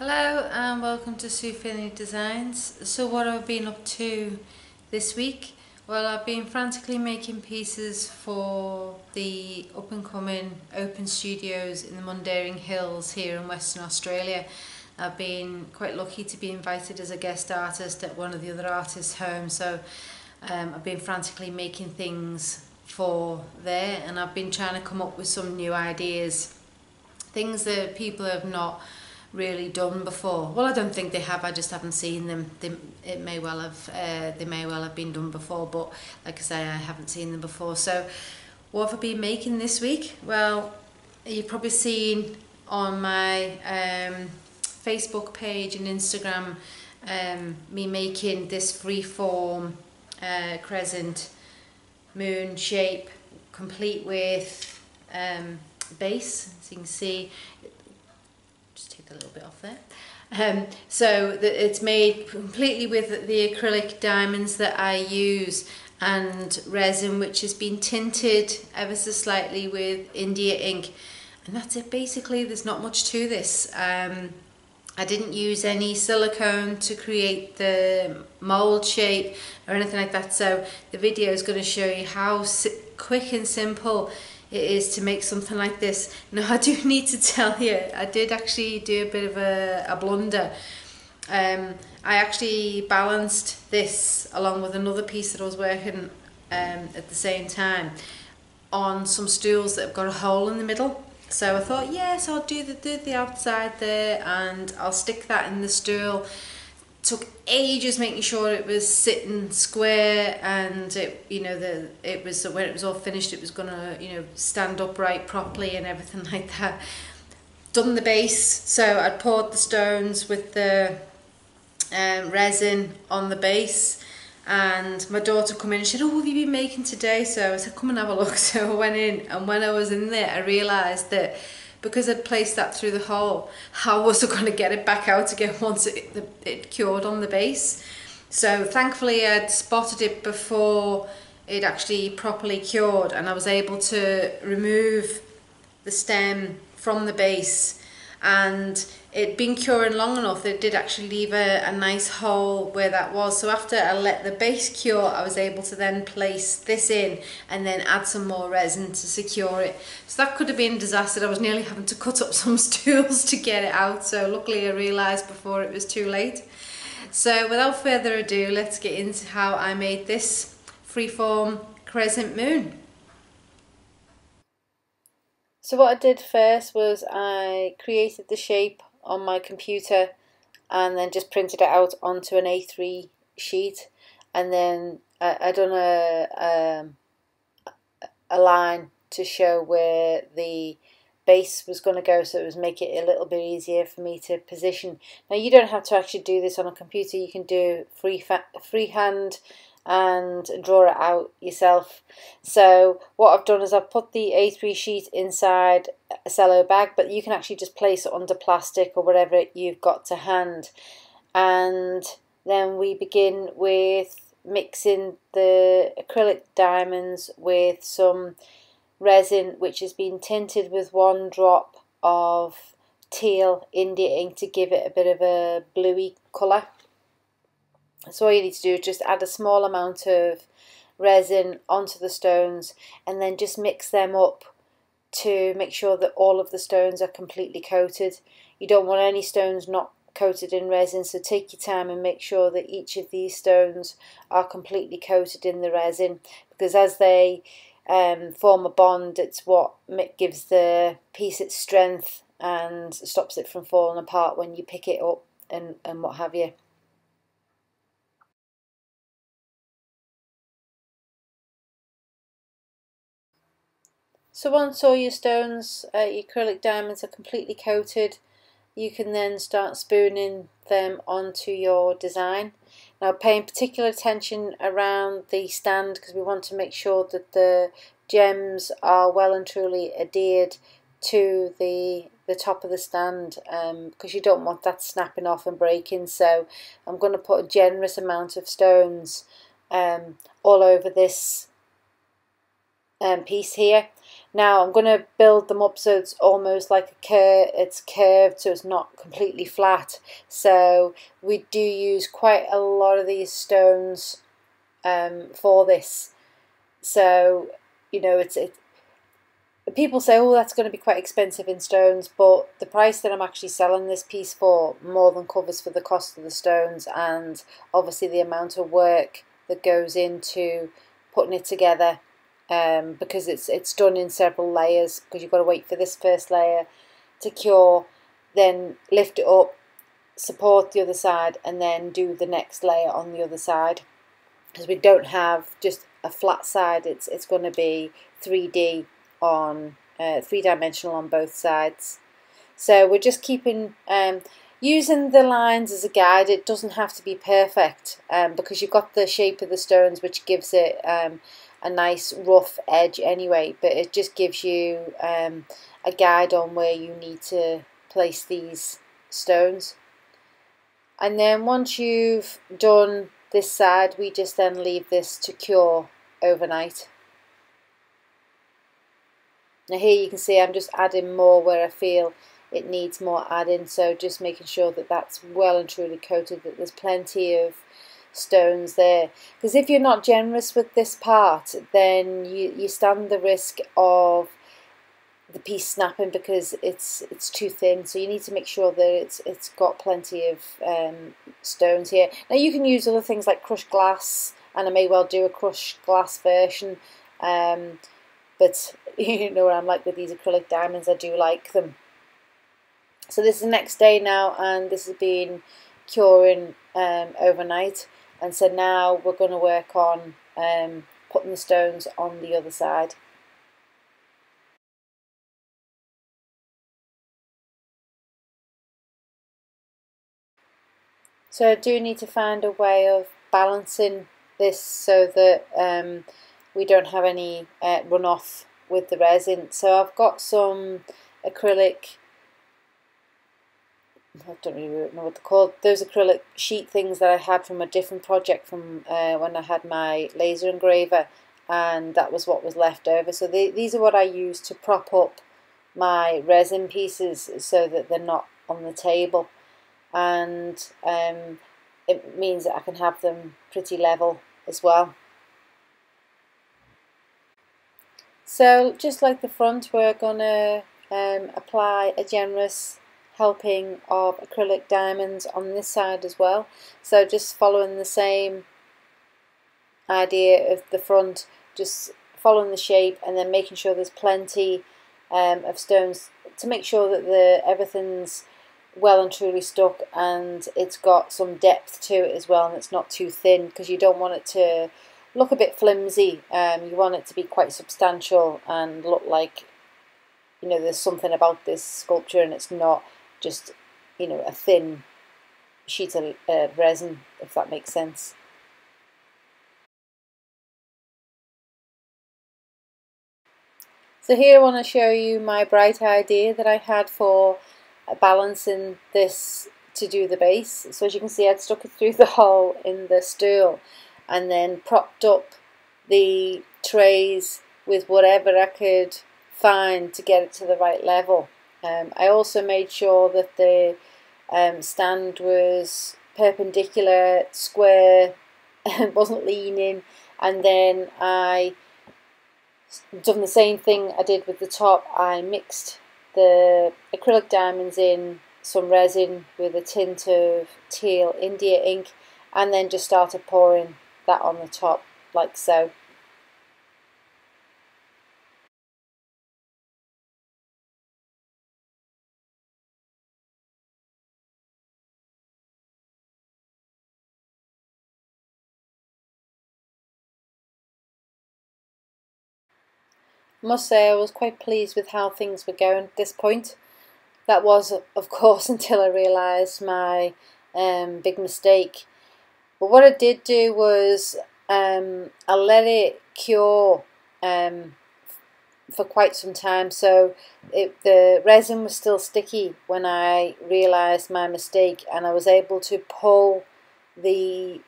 Hello and welcome to Sue Findlay Designs. So what I've been up to this week? Well I've been frantically making pieces for the up and coming open studios in the Mundaring Hills here in Western Australia. I've been quite lucky to be invited as a guest artist at one of the other artists' homes so um, I've been frantically making things for there and I've been trying to come up with some new ideas things that people have not really done before. Well, I don't think they have. I just haven't seen them. They, it may well have. Uh, they may well have been done before, but like I say, I haven't seen them before. So, what have I been making this week? Well, you've probably seen on my um, Facebook page and Instagram um, me making this freeform uh, crescent moon shape, complete with um, base. As you can see, take little bit off there. Um, so that it's made completely with the acrylic diamonds that I use and resin which has been tinted ever so slightly with India ink. And that's it basically. There's not much to this. Um, I didn't use any silicone to create the mold shape or anything like that. So the video is going to show you how quick and simple it is to make something like this. Now I do need to tell you, I did actually do a bit of a, a blunder. Um, I actually balanced this along with another piece that I was working um, at the same time on some stools that have got a hole in the middle. So I thought, yes, I'll do the, do the outside there and I'll stick that in the stool took ages making sure it was sitting square and it you know the it was when it was all finished it was gonna you know stand upright properly and everything like that. Done the base. So I'd poured the stones with the um, resin on the base and my daughter come in and she said oh what have you been making today? So I said come and have a look. So I went in and when I was in there I realized that because I'd placed that through the hole, how was I going to get it back out again once it, it cured on the base? So thankfully I'd spotted it before it actually properly cured and I was able to remove the stem from the base and it'd been curing long enough that it did actually leave a, a nice hole where that was. So after I let the base cure I was able to then place this in and then add some more resin to secure it. So that could have been a disaster. I was nearly having to cut up some stools to get it out. So luckily I realized before it was too late. So without further ado let's get into how I made this freeform crescent moon. So what I did first was I created the shape on my computer and then just printed it out onto an A3 sheet and then I, I done a, a, um, a line to show where the base was going to go so it was make it a little bit easier for me to position. Now you don't have to actually do this on a computer, you can do free freehand and draw it out yourself. So what I've done is I've put the A3 sheet inside a cello bag, but you can actually just place it under plastic or whatever you've got to hand. And then we begin with mixing the acrylic diamonds with some resin which has been tinted with one drop of teal India ink to give it a bit of a bluey colour. So all you need to do is just add a small amount of resin onto the stones and then just mix them up to make sure that all of the stones are completely coated. You don't want any stones not coated in resin so take your time and make sure that each of these stones are completely coated in the resin because as they um, form a bond it's what gives the piece its strength and stops it from falling apart when you pick it up and, and what have you. So once all your stones, uh, your acrylic diamonds are completely coated, you can then start spooning them onto your design. Now paying particular attention around the stand because we want to make sure that the gems are well and truly adhered to the the top of the stand because um, you don't want that snapping off and breaking so I'm going to put a generous amount of stones um, all over this um, piece here Now I'm going to build them up so it's almost like a curve, it's curved so it's not completely flat. So we do use quite a lot of these stones um, for this. So, you know, it's, it, people say, oh, that's going to be quite expensive in stones, but the price that I'm actually selling this piece for more than covers for the cost of the stones and obviously the amount of work that goes into putting it together um, because it's it's done in several layers because you've got to wait for this first layer to cure, then lift it up, support the other side, and then do the next layer on the other side. Because we don't have just a flat side, it's it's going to be 3D on uh, three dimensional on both sides. So we're just keeping um, using the lines as a guide. It doesn't have to be perfect um, because you've got the shape of the stones, which gives it um, a nice rough edge anyway. But it just gives you um, a guide on where you need to place these stones. And then once you've done this side, we just then leave this to cure overnight. Now here you can see I'm just adding more where I feel it needs more adding so just making sure that that's well and truly coated that there's plenty of stones there. Because if you're not generous with this part then you, you stand the risk of the piece snapping because it's it's too thin. So you need to make sure that it's it's got plenty of um, stones here. Now you can use other things like crushed glass and I may well do a crushed glass version um, but you know what I'm like with these acrylic diamonds, I do like them. So this is the next day now and this has been curing um, overnight and so now we're going to work on um, putting the stones on the other side. So I do need to find a way of balancing this so that um, we don't have any uh, runoff with the resin. So I've got some acrylic, I don't really know what they're called, those acrylic sheet things that I had from a different project from uh, when I had my laser engraver and that was what was left over. So they, these are what I use to prop up my resin pieces so that they're not on the table and um, it means that I can have them pretty level as well. So just like the front, we're going to um, apply a generous helping of acrylic diamonds on this side as well. So just following the same idea of the front, just following the shape and then making sure there's plenty um, of stones to make sure that the everything's well and truly stuck and it's got some depth to it as well and it's not too thin because you don't want it to look a bit flimsy. Um, you want it to be quite substantial and look like, you know, there's something about this sculpture and it's not just, you know, a thin sheet of uh, resin, if that makes sense. So here I want to show you my bright idea that I had for balancing this to do the base. So as you can see I'd stuck it through the hole in the stool and then propped up the trays with whatever I could find to get it to the right level. Um, I also made sure that the um, stand was perpendicular, square, wasn't leaning, and then I done the same thing I did with the top. I mixed the acrylic diamonds in some resin with a tint of teal India ink and then just started pouring that on the top like so. I must say I was quite pleased with how things were going at this point. That was, of course, until I realised my um, big mistake but what I did do was um, I let it cure um, for quite some time. So it, the resin was still sticky when I realised my mistake, and I was able to pull the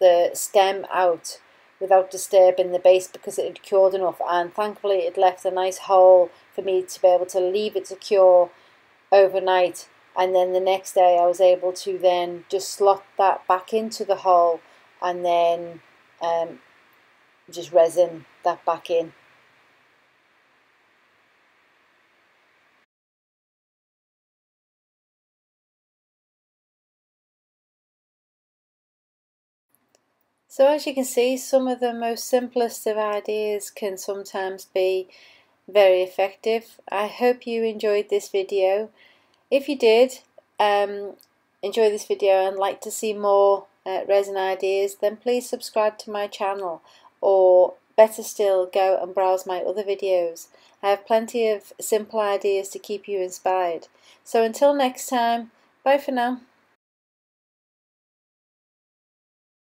the stem out without disturbing the base because it had cured enough. And thankfully it left a nice hole for me to be able to leave it to cure overnight. And then the next day I was able to then just slot that back into the hole and then um, just resin that back in So as you can see, some of the most simplest of ideas can sometimes be very effective. I hope you enjoyed this video. If you did, um, enjoy this video and like to see more uh, resin ideas, then please subscribe to my channel or better still, go and browse my other videos. I have plenty of simple ideas to keep you inspired. So until next time, bye for now.